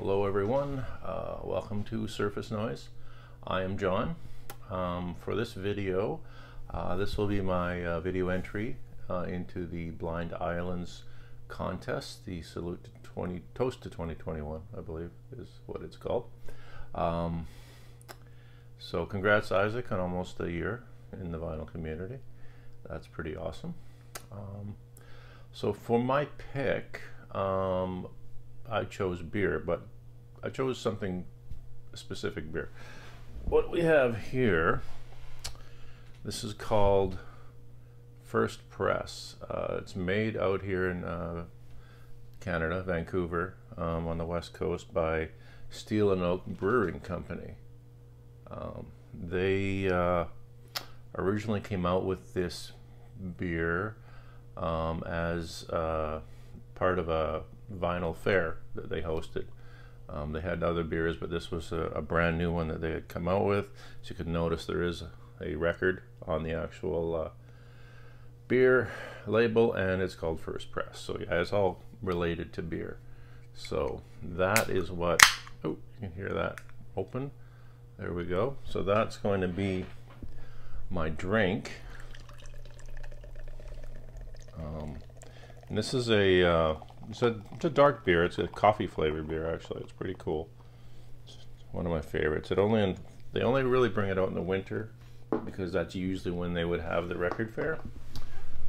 Hello everyone, uh, welcome to Surface Noise. I am John. Um, for this video, uh, this will be my uh, video entry uh, into the Blind Islind's contest, the Salute to 20, Toast to 2021, I believe is what it's called. Um, so congrats Isaac on almost a year in the vinyl community. That's pretty awesome. Um, so for my pick, um, I chose beer, but I chose something specific beer. What we have here, this is called First Press. Uh, it's made out here in uh, Canada, Vancouver, um, on the west coast by Steel and Oak Brewing Company. Um, they uh, originally came out with this beer um, as uh, part of a vinyl fair that they hosted. Um, they had other beers, but this was a, a, brand new one that they had come out with. So you can notice there is a, record on the actual uh, beer label, and it's called First Press. So yeah, it's all related to beer. So that is what, oh, you can hear that open. There we go. So that's going to be my drink. Um, and this is a, uh, it's a, it's a dark beer. It's a coffee flavored beer, actually. It's pretty cool. It's one of my favorites. It only, they only really bring it out in the winter because that's usually when they would have the record fair.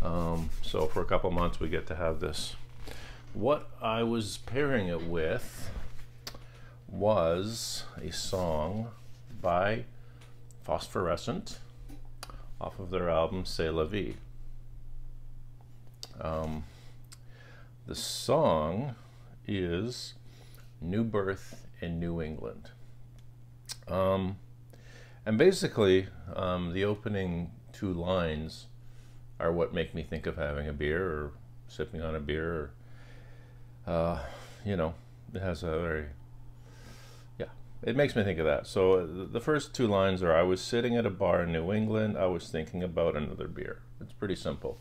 Um, so for a couple months we get to have this. What I was pairing it with was a song by Phosphorescent off of their album C'est la vie. Um, the song is New Birth in New England. Um, and basically, um, the opening two lines are what make me think of having a beer or sipping on a beer. Or, uh, you know, it has a very, yeah, it makes me think of that. So uh, the first two lines are I was sitting at a bar in New England, I was thinking about another beer. It's pretty simple.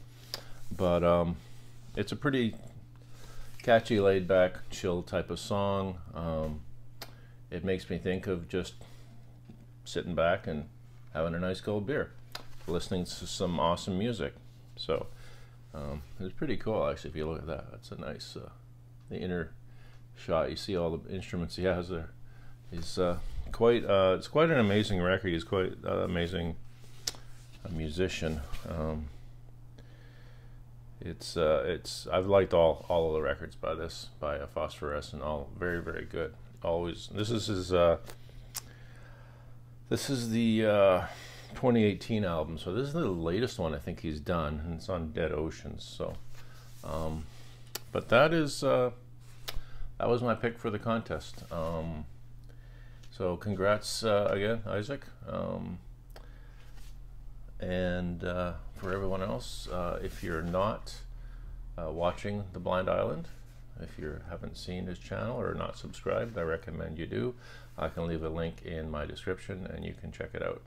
But um, it's a pretty catchy, laid back, chill type of song. Um, it makes me think of just sitting back and having a nice cold beer, listening to some awesome music. So um, it's pretty cool actually. If you look at that, that's a nice uh, the inner shot. You see all the instruments he has there. He's uh, quite uh, it's quite an amazing record. He's quite uh, amazing a musician. Um, it's uh, it's I've liked all all of the records by this by uh, Phosphorescent, all very very good. Always this is his uh, this is the uh, 2018 album, so this is the latest one I think he's done, and it's on Dead Oceans. So, um, but that is uh, that was my pick for the contest. Um, so congrats uh, again, Isaac. Um, and uh, for everyone else, uh, if you're not uh, watching The Blind Islind, if you haven't seen his channel or not subscribed, I recommend you do. I can leave a link in my description and you can check it out.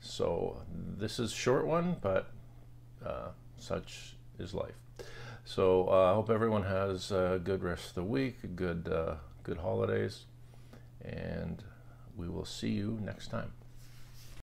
So this is short one, but uh, such is life. So uh, I hope everyone has a good rest of the week, good, uh, good holidays, and we will see you next time.